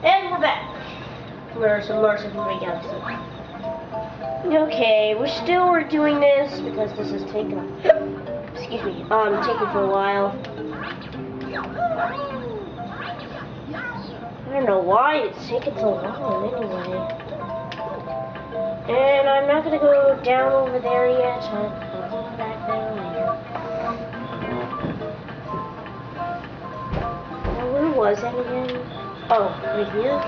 And we're back. We're Super Mario Galaxy. Okay, we're still we're doing this because this is taking excuse me, um taking for a while. I don't know why it's taking so long anyway. And I'm not gonna go down over there yet. I'll go back there later. Where was that again? Oh, right here?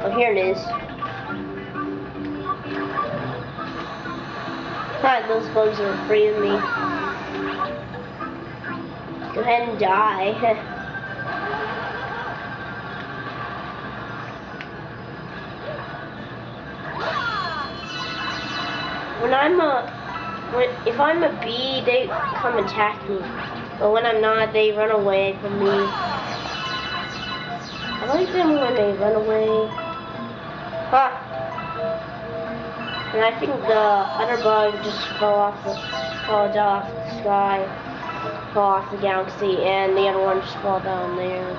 Oh, here it is. God, those bugs are afraid of me. Go ahead and die. when I'm a, when, if I'm a bee, they come attack me. But when I'm not, they run away from me. I like them when they run away. Ha! And I think the other bug just fell off the, fell off the sky, fell off the galaxy, and the other one just fell down there.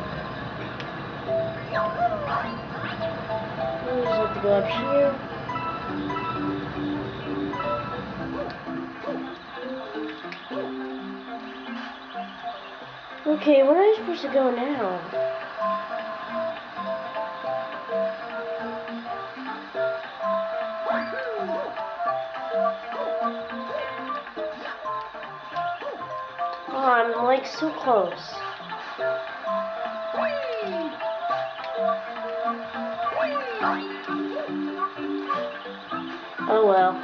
We just have to go up here. Okay, where am I supposed to go now? Oh, I'm like so close. Oh well.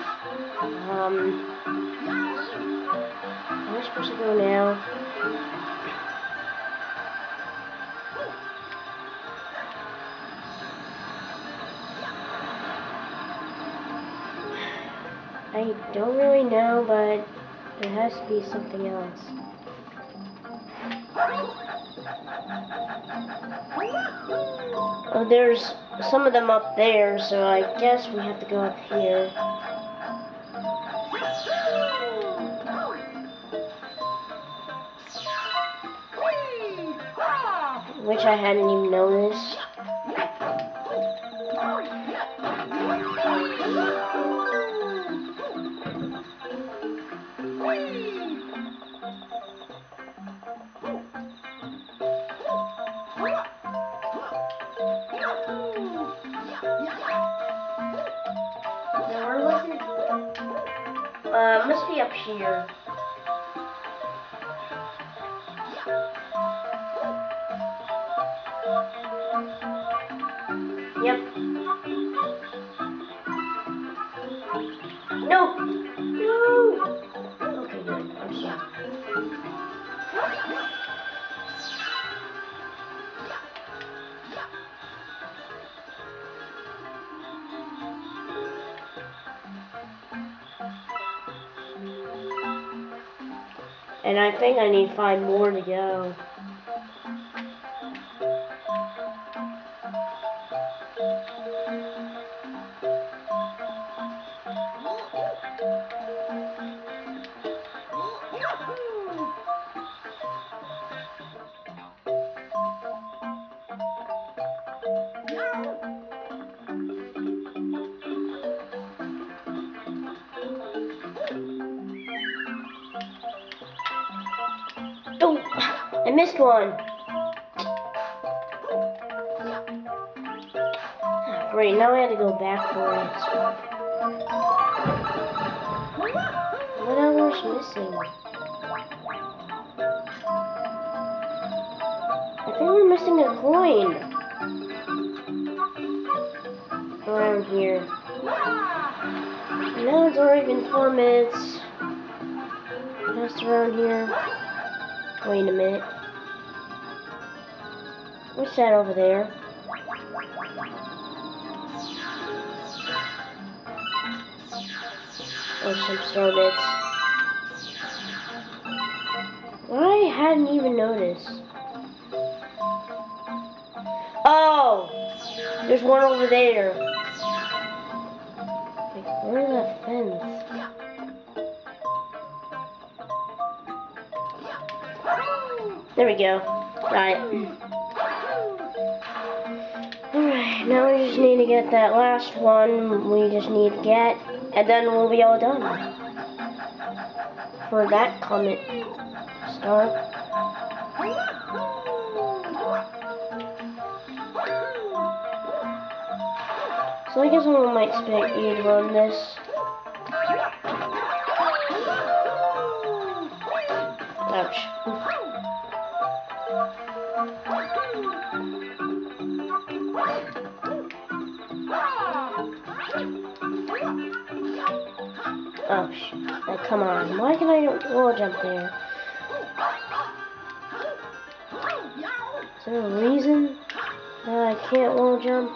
Um, am I supposed to go now? I don't really know, but there has to be something else. Oh, there's some of them up there, so I guess we have to go up here. Which I hadn't even noticed. Up here. Yep. And I think I need five more to go. Missed one. Great, now I have to go back for it. What else was missing? I think we're missing a coin. Around here. Now it's already been four minutes. Just around here. Wait a minute. What's that over there? Oh, some star bits. I hadn't even noticed. Oh! There's one over there. Where's that fence? There we go. It. Now we just need to get that last one we just need to get, and then we'll be all done. For that comet star. So I guess I might to run this. Oh, sh oh, come on. Why can I wall oh, jump there? Is there a reason that I can't wall jump?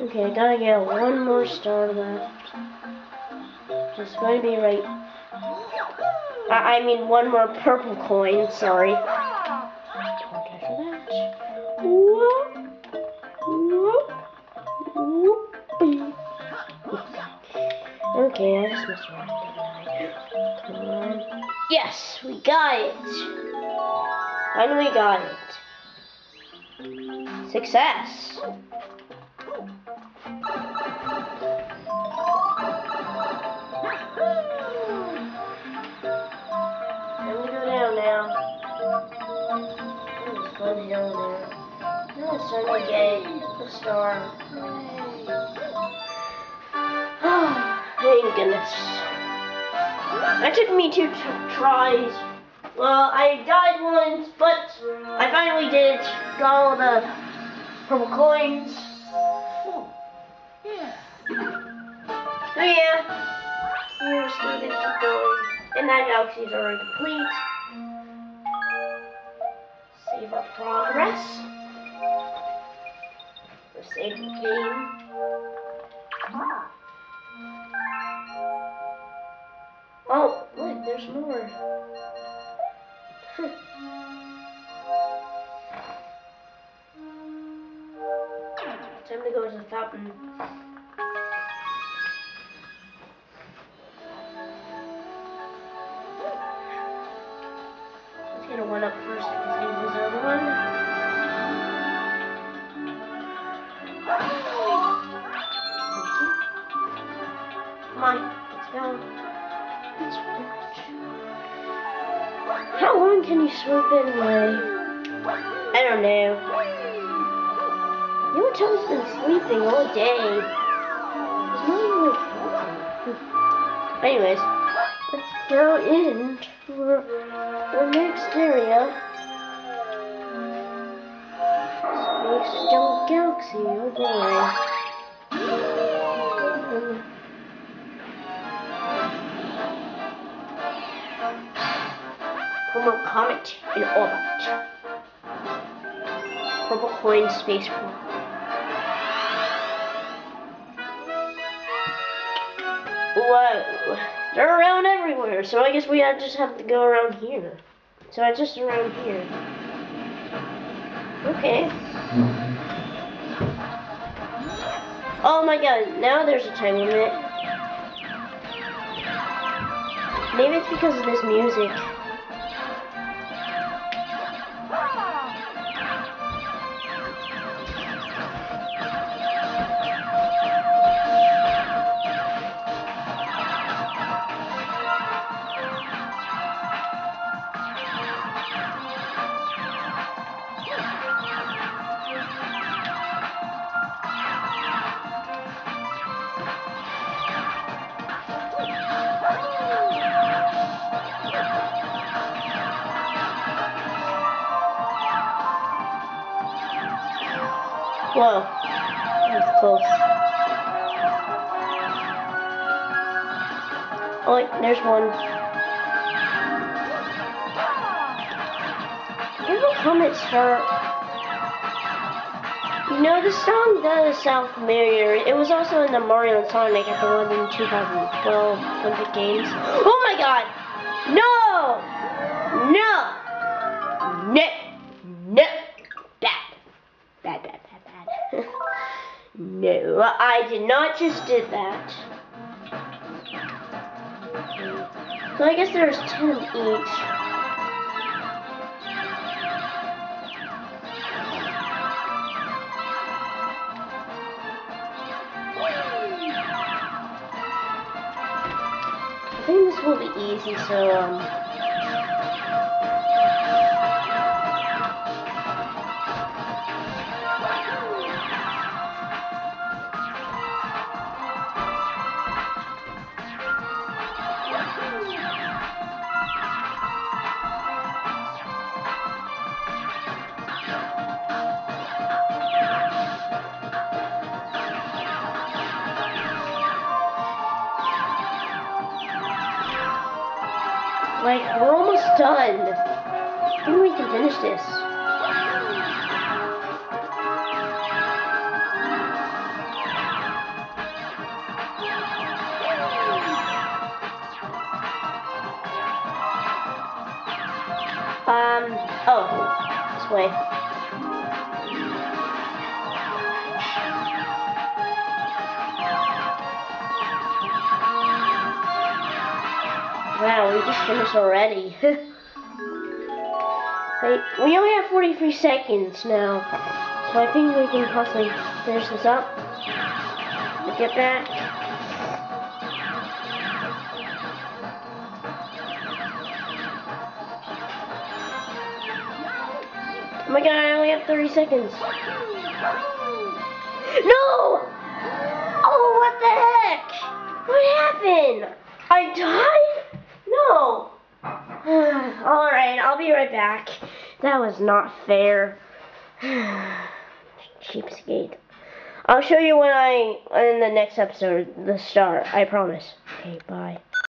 Okay, I gotta get one more star left. Just to be right. I, I mean, one more purple coin, sorry. Okay, I just messed around, Come on. Yes, we got it. Finally got it. Success. time to get the star. Goodness. That took me two tries. Well, I died once, but I finally did. Got all the purple coins. Hmm. Yeah. So yeah, we're still gonna keep going. And that galaxy is already complete save our progress. Gonna one up first because he the other one. Come on, let's go. Let's How long can you swoop in. I don't know. Has been sleeping all day. It's not even Anyways, let's go in the next area. Space Junk Galaxy, oh boy. Purple Comet in orbit. Purple Coin Spaceport. Whoa. They're around everywhere, so I guess we just have to go around here. So I just around here. Okay. Oh my god, now there's a time limit. Maybe it's because of this music. Whoa. Was close. Oh, wait, there's one. Where the comet start? You know, the song does sound familiar. It was also in the Mario and Sonic at the London 2012 Olympic Games. Oh my god! No! No! No! No, I did not just did that. So I guess there's 10 of each. I think this will be easy, so, um... Like, we're almost done. I think we can finish this. Um, oh, this way. Wow, we just finished already. Wait, we only have 43 seconds now, so I think we can possibly finish this up. Get back. Oh my god, I only have 30 seconds. No! Oh, what the heck? What happened? I died? No. Alright, I'll be right back. That was not fair. Cheapskate. I'll show you when I, in the next episode, the star. I promise. Okay, bye.